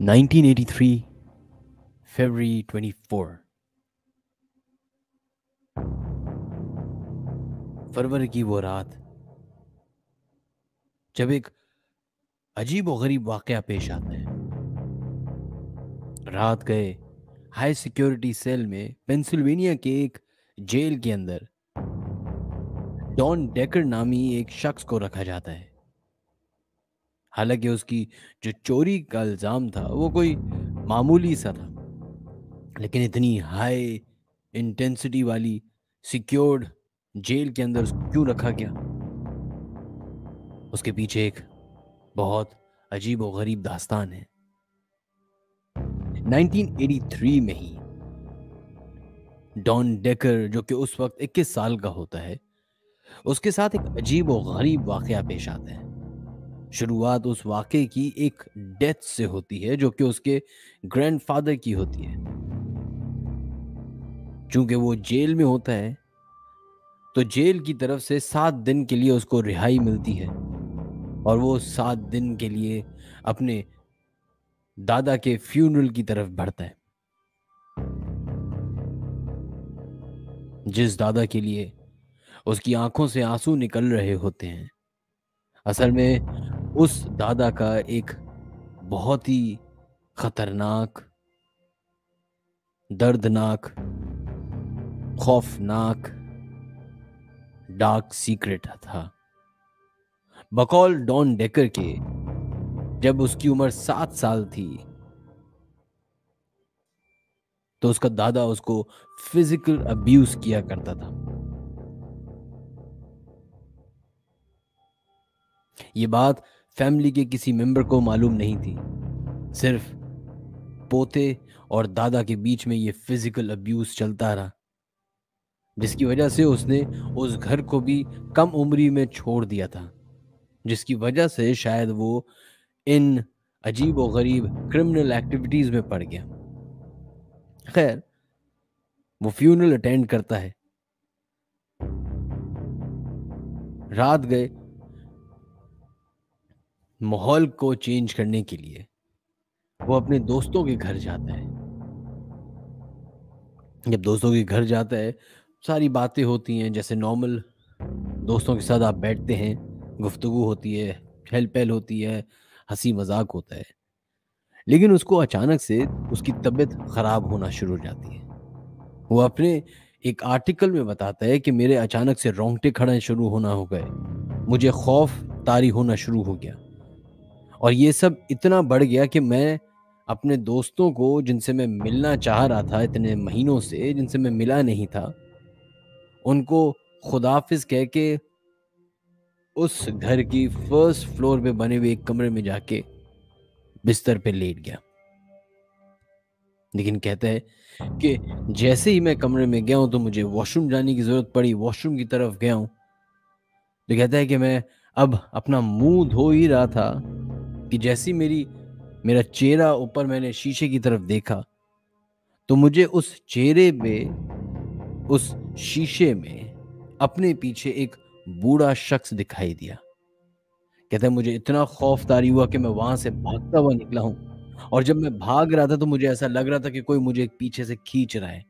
1983, February 24. फरवरी की वो रात जब एक अजीब और गरीब वाकया पेश आता है। रात गए हाई सिक्योरिटी सेल में पेंसिल्वेनिया के एक जेल के अंदर डॉन डेकर नामी एक शख्स को रखा जाता है। हालाँकि उसकी जो चोरी का इल्ज़ाम था, वो कोई मामूली सा था। लेकिन इतनी हाई इंटेंसिटी वाली सिक्योर्ड जेल के अंदर उसको क्यों रखा गया? उसके पीछे एक बहुत अजीब और गरीब दास्तान है। 1983 में ही डॉन डेकर, जो कि उस वक्त 21 साल का होता है, उसके साथ एक अजीब और गरीब वाकया पेश आता है। शुरुआत उस वाक़े की एक डेथ से होती है, जो कि उसके ग्रैंडफादर की होती है। चूँकि वो जेल में होता है तो जेल की तरफ़ से सात दिन के लिए उसको रिहाई मिलती है। और वो सात दिन के लिए अपने दादा के फ्यूनरल की तरफ़ बढ़ता है। जिस दादा के लिए उसकी आँखों से आँसू निकल रहे होते हैं असल में उस दादा का एक बहुत ही खतरनाक, दर्दनाक, खौफनाक, डार्क सीक्रेट था। बकौल डॉन डेकर के जब उसकी उम्र सात साल थी तो उसका दादा उसको फ़िज़िकल अब्यूज किया करता था। ये बात फैमिली के किसी मेंबर को मालूम नहीं थी। सिर्फ़ पोते और दादा के बीच में ये फ़िज़िकल अब्यूज चलता रहा, जिसकी वजह से उसने उस घर को भी कम उम्री में छोड़ दिया था, जिसकी वजह से शायद वो इन अजीब व गरीब क्रिमिनल एक्टिविटीज़ में पड़ गया। खैर, वो फ्यूनल अटेंड करता है। रात गए माहौल को चेंज करने के लिए वो अपने दोस्तों के घर जाता है। जब दोस्तों के घर जाता है, सारी बातें होती हैं, जैसे नॉर्मल दोस्तों के साथ आप बैठते हैं, गुफ्तगु होती है हेल पहल होती है, हँसी मज़ाक होता है। लेकिन उसको अचानक से उसकी तबीयत ख़राब होना शुरू हो जाती है। वो अपने एक आर्टिकल में बताता है कि मेरे अचानक से रोंगटे खड़े शुरू होना हो गए, मुझे खौफ तारी होना शुरू हो गया। और ये सब इतना बढ़ गया कि मैं अपने दोस्तों को, जिनसे मैं मिलना चाह रहा था इतने महीनों से, जिनसे मैं मिला नहीं था, उनको खुदाफिज कह के उस घर की फ़र्स्ट फ्लोर पे बने हुए एक कमरे में जाके बिस्तर पे लेट गया। लेकिन कहता है कि जैसे ही मैं कमरे में गया हूँ तो मुझे वॉशरूम जाने की ज़रूरत पड़ी वॉशरूम की तरफ़ गया हूँ। तो कहता है कि मैं अब अपना मुँह धो ही रहा था कि जैसी मेरी, मेरा चेहरा ऊपर मैंने शीशे की तरफ़ देखा तो मुझे उस चेहरे पे, उस शीशे में अपने पीछे एक बूढ़ा शख्स दिखाई दिया। कहते मुझे इतना खौफदारी हुआ कि मैं वहाँ से भागता हुआ निकला हूँ। और जब मैं भाग रहा था तो मुझे ऐसा लग रहा था कि कोई मुझे पीछे से खींच रहा है।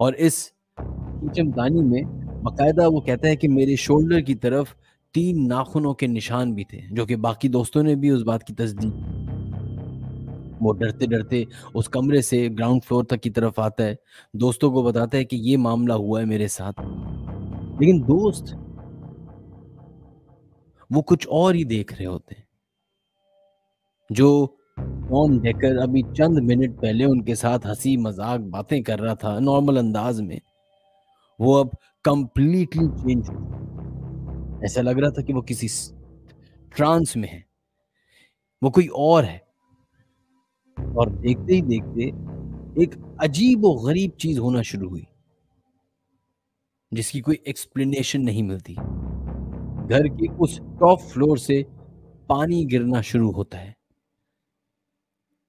और इस में बाकायदा वो कहता है कि मेरे शोल्डर की तरफ़ तीन नाखूनों के निशान भी थे, जो कि बाकी दोस्तों ने भी उस बात की तस्दीक वो डरते डरते उस कमरे से ग्राउंड फ्लोर तक की तरफ़ आता है, दोस्तों को बताता है कि ये मामला हुआ है मेरे साथ। लेकिन दोस्त वो कुछ और ही देख रहे होते हैं, जो टॉम डेकर अभी चंद मिनट पहले उनके साथ हँसी मज़ाक बातें कर रहा था, नॉर्मल अंदाज में, वो अब कंप्लीटली चेंज हो। ऐसा लग रहा था कि वो किसी ट्रांस में है। वो कोई और है। और देखते ही देखते एक अजीब और गरीब चीज़ होना शुरू हुई, जिसकी कोई एक्सप्लेनेशन नहीं मिलती। घर के उस टॉप फ्लोर से पानी गिरना शुरू होता है।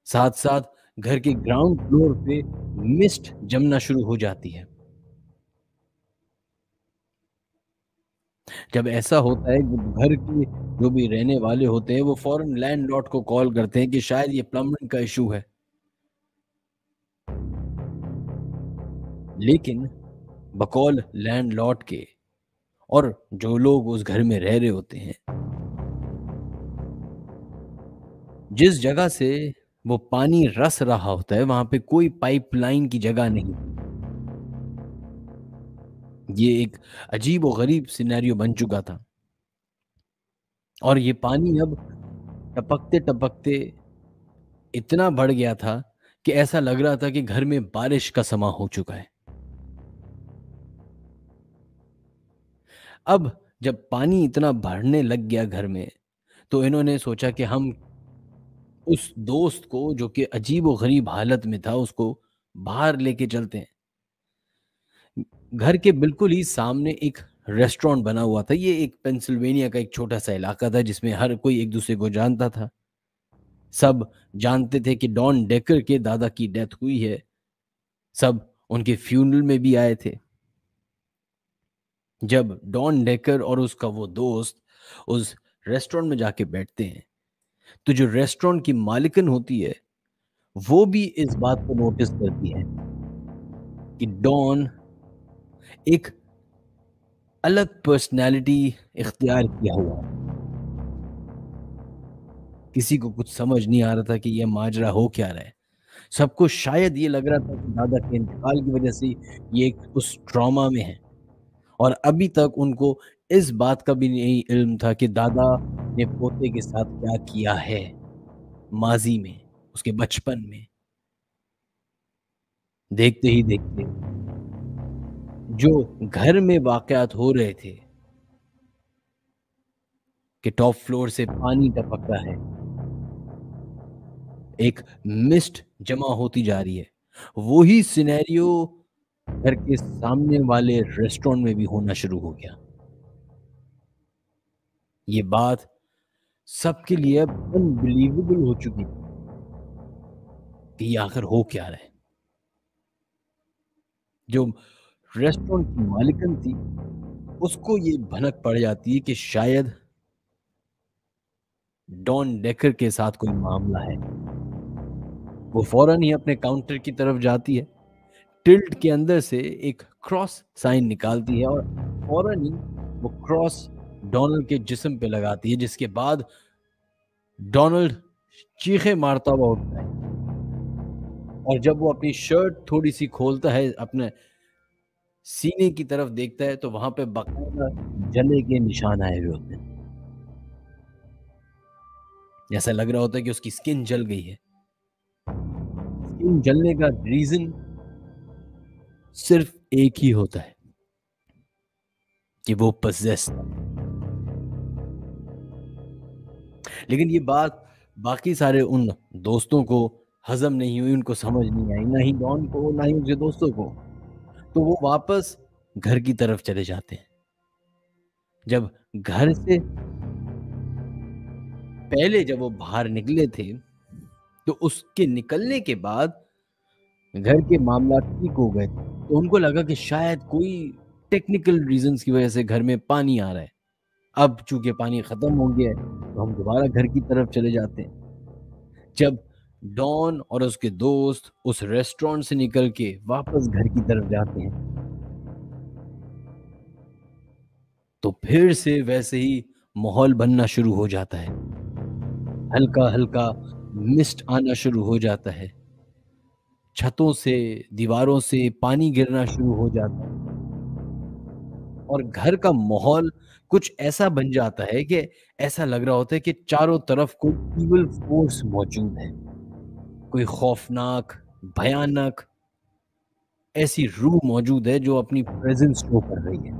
साथ साथ घर के ग्राउंड फ्लोर पे मिस्ट जमना शुरू हो जाती है। जब ऐसा होता है घर के जो भी रहने वाले होते हैं, वो फ़ौरन लैंडलॉर्ड को कॉल करते हैं कि शायद ये प्लम्बिंग का इश्यू है। लेकिन बकौल लैंड लैंडलॉर्ड के और जो लोग उस घर में रह रहे होते हैं, जिस जगह से वो पानी रस रहा होता है, वहाँ पे कोई पाइपलाइन की जगह नहीं ये एक अजीब और गरीब सिनेरियो बन चुका था। और ये पानी अब टपकते टपकते इतना बढ़ गया था कि ऐसा लग रहा था कि घर में बारिश का समा हो चुका है। अब जब पानी इतना भरने लग गया घर में तो इन्होंने सोचा कि हम उस दोस्त को, जो कि अजीब व गरीब हालत में था, उसको बाहर लेके चलते हैं। घर के बिल्कुल ही सामने एक रेस्टोरेंट बना हुआ था। ये एक पेंसिल्वेनिया का एक छोटा सा इलाका था, जिसमें हर कोई एक दूसरे को जानता था। सब जानते थे कि डॉन डेकर के दादा की डेथ हुई है। सब उनके फ्यूनरल में भी आए थे। जब डॉन डेकर और उसका वो दोस्त उस रेस्टोरेंट में जाके बैठते हैं तो जो रेस्टोरेंट की मालिकन होती है, वो भी इस बात को नोटिस करती है कि डॉन एक अलग पर्सनैलिटी इख्तियार किया हुआ किसी को कुछ समझ नहीं आ रहा था कि यह माजरा हो क्या रहा है। सबको शायद ये लग रहा था कि दादा के इंतकाल की वजह से ये उस ट्रॉमा में है। और अभी तक उनको इस बात का भी नहीं इल्म था कि दादा ने पोते के साथ क्या किया है, माजी में, उसके बचपन में। देखते ही देखते जो घर में वाकयात हो रहे थे कि टॉप फ्लोर से पानी टपक रहा है। एक मिस्ट जमा होती जा रही है। वही सिनेरियो घर के सामने वाले रेस्टोरेंट में भी होना शुरू हो गया। ये बात सबके लिए अनबिलीवेबल हो चुकी कि आखिर हो क्या रहा जो रेस्टोरेंट की मालिकन थी, उसको ये भनक पड़ जाती है कि शायद डॉन डेकर के साथ कोई मामला है। वो फ़ौरन ही अपने काउंटर की तरफ़ जाती है, टिल्ट के अंदर से एक क्रॉस साइन निकालती है और फ़ौरन ही वो क्रॉस डोनाल्ड के जिस्म पे लगाती है, जिसके बाद डोनाल्ड चीखे मारता हुआ उठता है। और जब वो अपनी शर्ट थोड़ी सी खोलता है, अपने सीने की तरफ़ देखता है तो वहाँ पे बकायदा जले के निशान आए हुए होते हैं। ऐसा लग रहा होता है कि उसकी स्किन जल गई है। स्किन जलने का रीजन सिर्फ़ एक ही होता है कि वो पजेस लेकिन ये बात बाकी सारे उन दोस्तों को हजम नहीं हुई, उनको समझ नहीं आई, ना ही डॉन को, ना ही उनके दोस्तों को। तो वो वापस घर की तरफ़ चले जाते हैं। जब घर से पहले जब वो बाहर निकले थे तो उसके निकलने के बाद घर के मामला ठीक हो गए। तो उनको लगा कि शायद कोई टेक्निकल रीजंस की वजह से घर में पानी आ रहा है। अब चूँकि पानी ख़त्म हो गया है तो हम दोबारा घर की तरफ़ चले जाते हैं। जब डॉन और उसके दोस्त उस रेस्टोरेंट से निकल के वापस घर की तरफ़ जाते हैं। तो फिर से वैसे ही माहौल बनना शुरू हो जाता है। हल्का हल्का मिस्ट आना शुरू हो जाता है। छतों से, दीवारों से पानी गिरना शुरू हो जाता है। और घर का माहौल कुछ ऐसा बन जाता है कि ऐसा लग रहा होता है कि चारों तरफ़ कोई इवल फोर्स मौजूद है। कोई खौफनाक, भयानक ऐसी रूह मौजूद है जो अपनी प्रेजेंस शो कर रही है।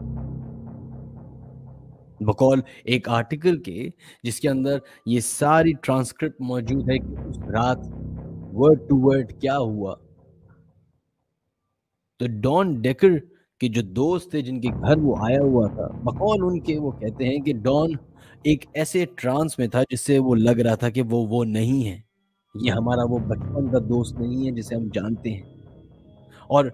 बकौल एक आर्टिकल के, जिसके अंदर ये सारी ट्रांसक्रिप्ट मौजूद है कि उस रात वर्ड टू वर्ड क्या हुआ। तो डॉन डेकर के जो दोस्त थे, जिनके घर वो आया हुआ था, बकौल उनके वो कहते हैं कि डॉन एक ऐसे ट्रांस में था जिससे वो लग रहा था कि वो वो नहीं है। ये हमारा वो बचपन का दोस्त नहीं है जिसे हम जानते हैं और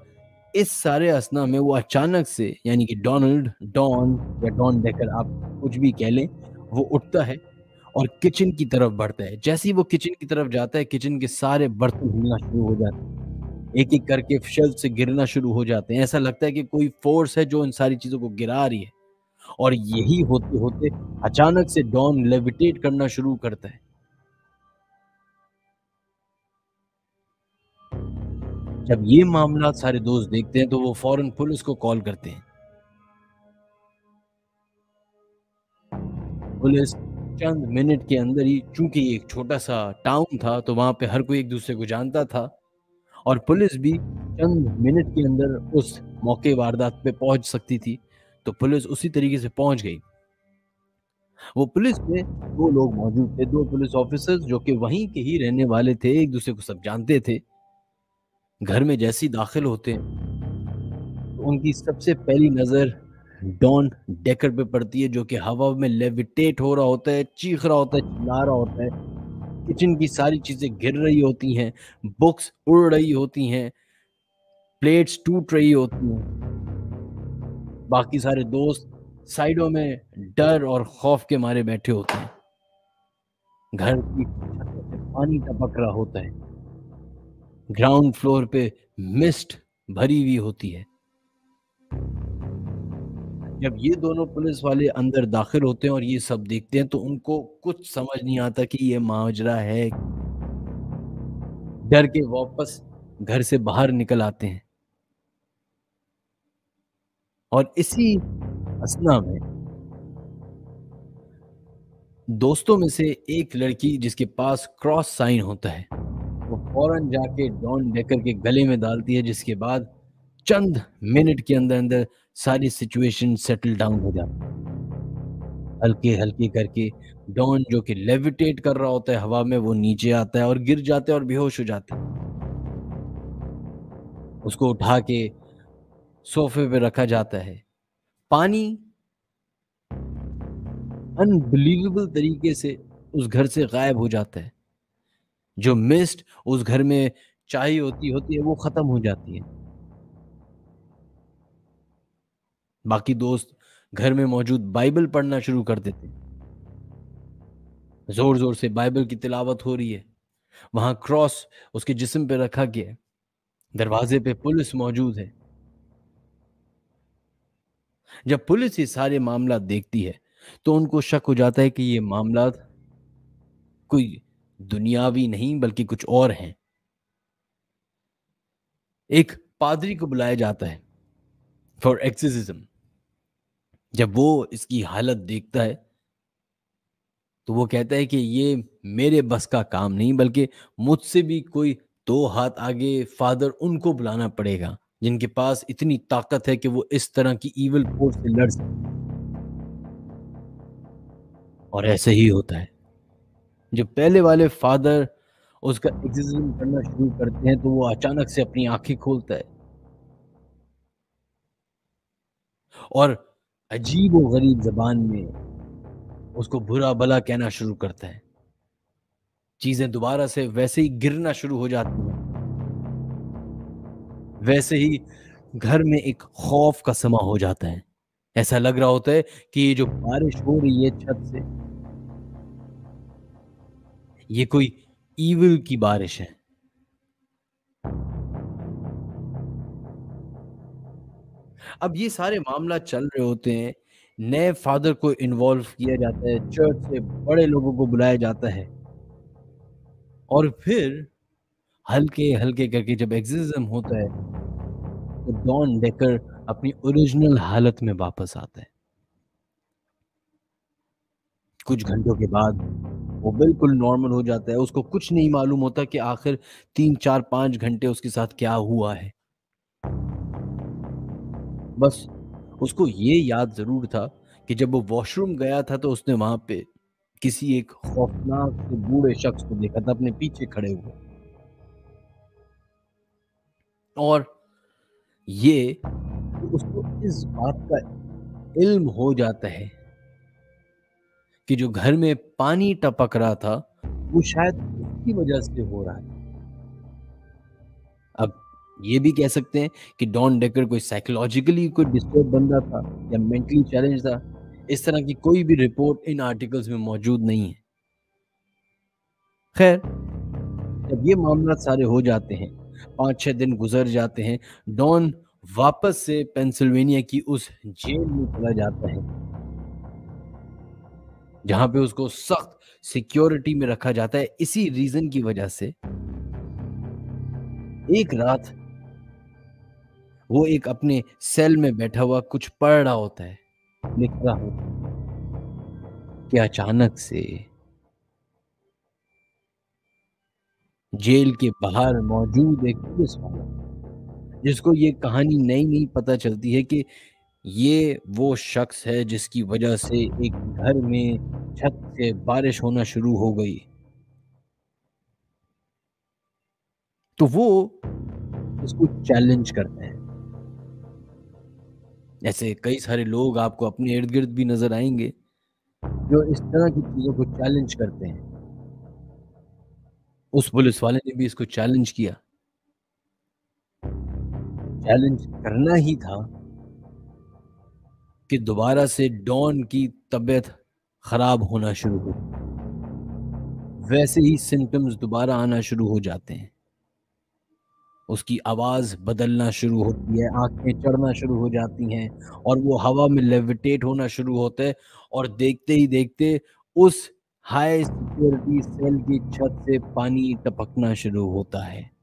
इस सारे असना में वो अचानक से यानी कि डोनाल्ड, डॉन या डॉन डेकर आप कुछ भी कह लें, वो उठता है और किचन की तरफ़ बढ़ता है। जैसे ही वो किचन की तरफ़ जाता है, किचन के सारे बर्तन हिलना शुरू हो जाते हैं। एक-एक करके शेल्फ से गिरना शुरू हो जाते हैं। ऐसा लगता है कि कोई फ़ोर्स है जो इन सारी चीज़ों को गिरा रही है और यही होते-होते अचानक से डॉन लेविटेट करना शुरू करता है। जब ये मामला सारे दोस्त देखते हैं तो वो फ़ौरन पुलिस को कॉल करते हैं। पुलिस चंद मिनट के अंदर ही चूँकि एक छोटा-सा टाउन था तो वहाँ पे हर कोई एक-दूसरे को जानता था और पुलिस भी चंद मिनट के अंदर उस मौके वारदात पे पहुँच सकती थी। तो पुलिस उसी तरीके से पहुँच गई। वो पुलिस में दो लोग मौजूद थे, दो पुलिस ऑफिसर्स जो कि वहीं के ही रहने वाले थे, एक-दूसरे को सब जानते थे। घर में जैसे दाखिल होते हैं, तो उनकी सबसे पहली नज़र डॉन डेकर पे पड़ती है जो कि हवा में लेविटेट हो रहा होता है, चीख रहा होता है, चिल्ला रहा होता है। किचन की सारी चीज़ें गिर रही होती हैं, बुक्स उड़ रही होती हैं, प्लेट्स टूट रही होती हैं। बाकी सारे दोस्त साइडों में डर और खौफ के मारे बैठे होते हैं। घर की पानी टपक रहा होता है। ग्राउंड फ्लोर पे मिस्ट भरी हुई होती है। जब ये दोनों पुलिस वाले अंदर दाखिल होते हैं और ये सब देखते हैं तो उनको कुछ समझ नहीं आता कि ये माजरा है। डर के वापस घर से बाहर निकल आते हैं। और इसी असना में दोस्तों में से एक लड़की जिसके पास क्रॉस साइन होता है, वो फ़ौरन जाके डॉन डेकर के गले में डालती है, जिसके बाद चंद मिनट के अंदर-अंदर सारी सिचुएशन सेटल डाउन हो जाती है। हल्के-हल्के करके डॉन जो कि लेविटेट कर रहा होता है हवा में, वो नीचे आता है और गिर जाता है और बेहोश हो जाता है। उसको उठा के सोफे पे रखा जाता है। पानी अनबिलीवेबल तरीके से उस घर से गायब हो जाता है। जो मिस्ट उस घर में चाहिए होती होती है वो खत्म हो जाती है। बाकी दोस्त घर में मौजूद बाइबल पढ़ना शुरू कर देते हैं। ज़ोर-ज़ोर से बाइबल की तिलावत हो रही है। वहाँ क्रॉस उसके जिस्म पे रखा गया है। दरवाज़े पे पुलिस मौजूद है। जब पुलिस ये सारे मामला देखती है, तो उनको शक हो जाता है कि ये मामला कोई दुनियावी नहीं बल्कि कुछ और हैं। एक पादरी को बुलाया जाता है फॉर एक्सोर्सिज्म जब वो इसकी हालत देखता है तो वो कहता है कि ये मेरे बस का काम नहीं बल्कि मुझसे भी कोई दो हाथ आगे फादर उनको बुलाना पड़ेगा, जिनके पास इतनी ताकत है कि वो इस तरह की इविल फोर्स से लड़ सकें। और ऐसे ही होता है। जो पहले वाले फादर उसका एक्सोर्सिज्म करना शुरू करते हैं, तो वो अचानक से अपनी आँखें खोलता है। और अजीब-ओ-गरीब ज़बान में उसको बुरा-भला कहना शुरू करता है। चीज़ें दोबारा से वैसे ही गिरना शुरू हो जाती हैं। वैसे ही घर में एक खौफ का समा हो जाता है। ऐसा लग रहा होता है कि ये जो बारिश हो रही है छत से ये कोई इविल की बारिश है। अब ये सारे मामला चल रहे होते हैं, नए फादर को इन्वॉल्व किया जाता है, चर्च से बड़े लोगों को बुलाया जाता है। और फिर हल्के-हल्के करके जब एक्सोर्सिज्म होता है, तो डॉन डेकर अपनी ओरिजिनल हालत में वापस आता है। कुछ घंटों के बाद वो बिल्कुल नॉर्मल हो जाता है, उसको कुछ नहीं मालूम होता कि आखिर 3, 4, 5 घंटे उसके साथ क्या हुआ है। बस उसको ये याद ज़रूर था कि जब वो वॉशरूम गया था तो उसने वहाँ पे किसी एक खौफनाक से बूढ़े शख्स को देखा था अपने पीछे खड़े हुए। और ये उसको इस बात का इल्म हो जाता है कि जो घर में पानी टपक रहा था, वो शायद उसकी वजह से हो रहा है। अब ये भी कह सकते हैं कि डॉन डेकर कोई साइकोलॉजिकली कोई डिस्टर्ब बंदा था या मेंटली चैलेंज था इस तरह की कोई भी रिपोर्ट इन आर्टिकल्स में मौजूद नहीं है खैर जब ये मामला सारे हो जाते हैं पाँच छः दिन गुजर जाते हैं डॉन वापस से पेंसिल्वेनिया की उस जेल में चला जाता है जहाँ पे उसको सख्त सिक्योरिटी में रखा जाता है, इसी रीजन की वजह से एक रात वो एक अपने सेल में बैठा हुआ कुछ पढ़ रहा होता है, लिख रहा होता है। कि अचानक से जेल के बाहर मौजूद एक पुलिस वाला जिसको ये कहानी नई नई पता चलती है कि ये वो शख्स है जिसकी वजह से एक घर में छत से बारिश होना शुरू हो गई। तो वो इसको चैलेंज करते हैं। ऐसे कई सारे लोग आपको अपने इर्द गिर्द भी नज़र आएँगे, जो इस तरह की चीज़ों को चैलेंज करते हैं। उस पुलिस वाले ने भी इसको चैलेंज किया। चैलेंज करना ही था। कि दोबारा से डॉन की तबीयत खराब होना शुरू हो। वैसे ही सिम्टम्स दोबारा आना शुरू हो जाते हैं। उसकी आवाज़ बदलना शुरू होती है, आँखें चढ़ना शुरू हो जाती हैं और वो हवा में लेविटेट होना शुरू होता है और देखते ही देखते उस हाई सिक्योरिटी सेल की छत से पानी टपकना शुरू होता है।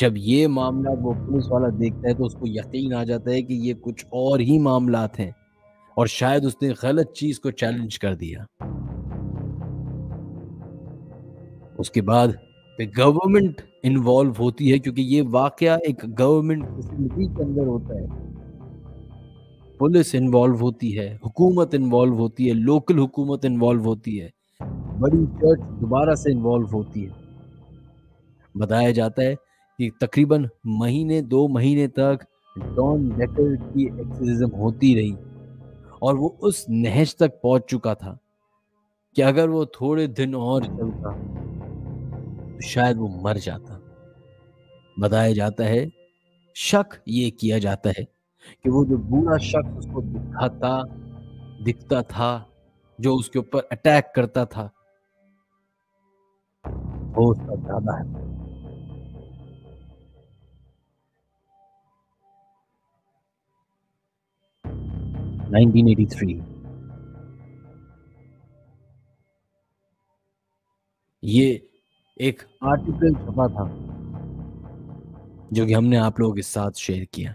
जब ये मामला वो पुलिस वाला देखता है तो उसको यकीन आ जाता है कि ये कुछ और ही मामला हैं और शायद उसने गलत चीज़ को चैलेंज कर दिया। उसके बाद गवर्नमेंट इन्वॉल्व होती है क्योंकि ये वाकया एक गवर्नमेंट फैसिलिटी के अंदर होता है। पुलिस इन्वॉल्व होती है, हुकूमत इन्वॉल्व होती है लोकल हुकूमत इन्वॉल्व होती है, बड़ी चर्च दोबारा से इन्वॉल्व होती है। बताया जाता है कि तकरीबन महीने, दो महीने तक डॉन डेकर की एक्सरसिज्म होती रही और वो उस नहज तक पहुँच चुका था कि अगर वो थोड़े दिन और चलता तो शायद वो मर जाता। बताया जाता है, शक ये किया जाता है कि वो जो बुरा शख्स उसको दिखाता, दिखता था, जो उसके ऊपर अटैक करता था, वो उसका दादा है। 1983 ये एक आर्टिकल छपा था। जो कि हमने आप लोगों के साथ शेयर किया।